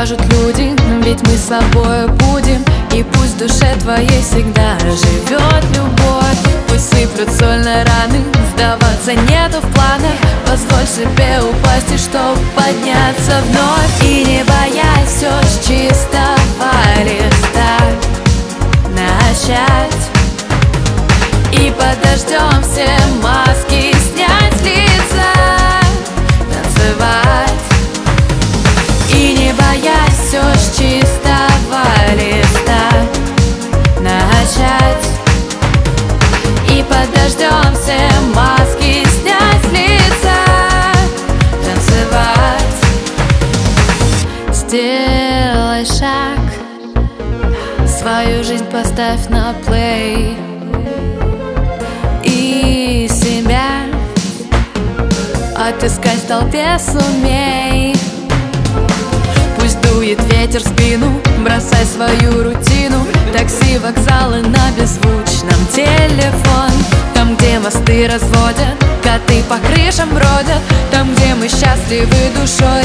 скажут люди Ведь мы с собой будем И пусть в душе твоей всегда живет любовь Пусть сыплют соль на раны Сдаваться нету в планах. Позволь себе упасть и чтоб подняться вновь. И не боясь все с чистого листа Начать. И подождем все маски Сделай шаг. Свою жизнь поставь на плей. И себя Отыскать в толпе сумей. Пусть дует ветер в спину Бросай свою рутину. Такси, вокзалы на беззвучном телефон. Там, где мосты разводят Коты по крышам бродят. Там, где мы счастливы душой